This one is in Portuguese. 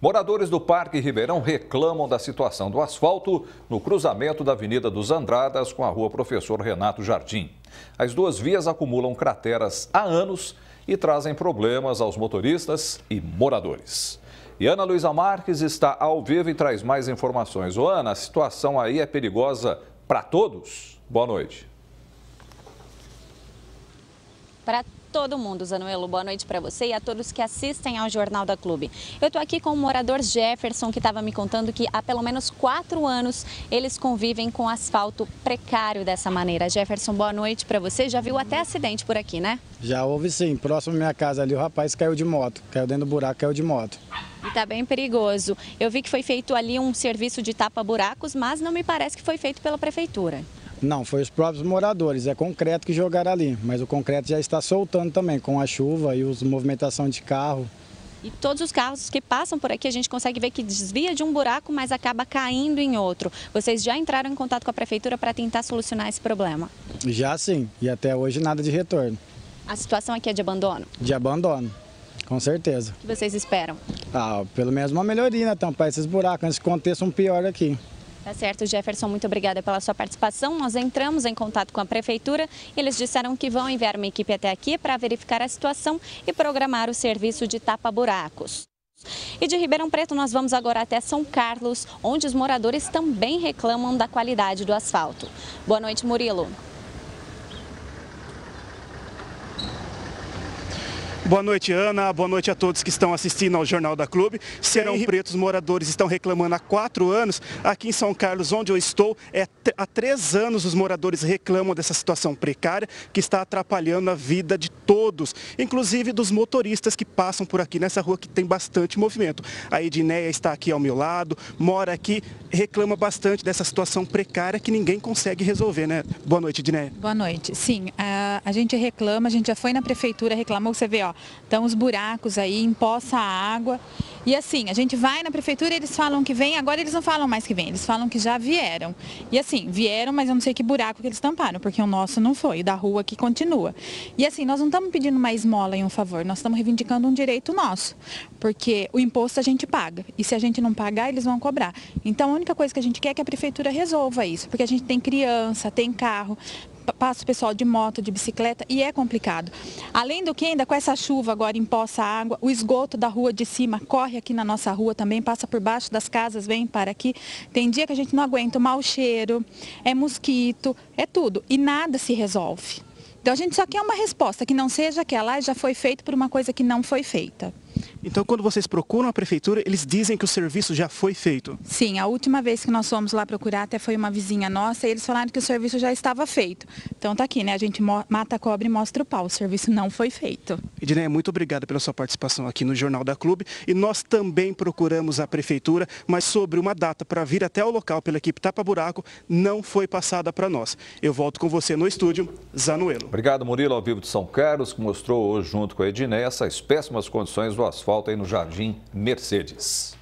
Moradores do Parque Ribeirão reclamam da situação do asfalto no cruzamento da Avenida dos Andradas com a rua Professor Renato Jardim. As duas vias acumulam crateras há anos e trazem problemas aos motoristas e moradores. E Ana Luísa Marques está ao vivo e traz mais informações. Ô Ana, a situação aí é perigosa para todos? Boa noite. Para todo mundo, Zanuelo. Boa noite para você e a todos que assistem ao Jornal da Clube. Eu estou aqui com o morador Jefferson, que estava me contando que há pelo menos quatro anos eles convivem com asfalto precário dessa maneira. Jefferson, boa noite para você. Já viu até acidente por aqui, né? Já houve sim. Próximo à minha casa ali, o rapaz caiu de moto. Caiu dentro do buraco, caiu de moto. E tá bem perigoso. Eu vi que foi feito ali um serviço de tapa-buracos, mas não me parece que foi feito pela prefeitura. Não, foi os próprios moradores, é concreto que jogaram ali, mas o concreto já está soltando também com a chuva e a movimentação de carro. E todos os carros que passam por aqui a gente consegue ver que desvia de um buraco, mas acaba caindo em outro. Vocês já entraram em contato com a prefeitura para tentar solucionar esse problema? Já sim, e até hoje nada de retorno. A situação aqui é de abandono? De abandono, com certeza. O que vocês esperam? Ah, pelo menos uma melhoria, né? Tampar esses buracos antes que aconteça um pior aqui. Tá certo, Jefferson, muito obrigada pela sua participação. Nós entramos em contato com a Prefeitura e eles disseram que vão enviar uma equipe até aqui para verificar a situação e programar o serviço de tapa-buracos. E de Ribeirão Preto nós vamos agora até São Carlos, onde os moradores também reclamam da qualidade do asfalto. Boa noite, Murilo. Boa noite, Ana. Boa noite a todos que estão assistindo ao Jornal da Clube. Serão Pretos, moradores estão reclamando há quatro anos. Aqui em São Carlos, onde eu estou, é, há três anos os moradores reclamam dessa situação precária que está atrapalhando a vida de todos, inclusive dos motoristas que passam por aqui nessa rua que tem bastante movimento. A Edneia está aqui ao meu lado, mora aqui, reclama bastante dessa situação precária que ninguém consegue resolver, né? Boa noite, Edneia. Boa noite. Sim, a, a gente reclama, a gente já foi na prefeitura, reclamou, você vê, ó, então os buracos aí, empoça a água. E assim, a gente vai na prefeitura, eles falam que vem, agora eles não falam mais que vem, eles falam que já vieram. E assim, vieram, mas eu não sei que buraco que eles tamparam, porque o nosso não foi, da rua que continua. E assim, nós não estamos pedindo uma esmola e um favor, nós estamos reivindicando um direito nosso, porque o imposto a gente paga, e se a gente não pagar, eles vão cobrar. Então a única coisa que a gente quer é que a prefeitura resolva isso, porque a gente tem criança, tem carro, passa o pessoal de moto, de bicicleta e é complicado. Além do que ainda com essa chuva agora empoça a água, o esgoto da rua de cima corre aqui na nossa rua também, passa por baixo das casas, vem para aqui. Tem dia que a gente não aguenta o mau cheiro, é mosquito, é tudo e nada se resolve. Então a gente só quer uma resposta que não seja aquela, já foi feito por uma coisa que não foi feita. Então, quando vocês procuram a prefeitura, eles dizem que o serviço já foi feito? Sim, a última vez que nós fomos lá procurar, até foi uma vizinha nossa, e eles falaram que o serviço já estava feito. Então tá aqui, né? A gente mata a cobra e mostra o pau. O serviço não foi feito. Edneia, muito obrigada pela sua participação aqui no Jornal da Clube. E nós também procuramos a prefeitura, mas sobre uma data para vir até o local pela equipe Tapa Buraco, não foi passada para nós. Eu volto com você no estúdio, Zanuelo. Obrigado, Murilo, ao vivo de São Carlos, que mostrou hoje, junto com a Edneia, essas péssimas condições do asfalto aí no Jardim Mercedes.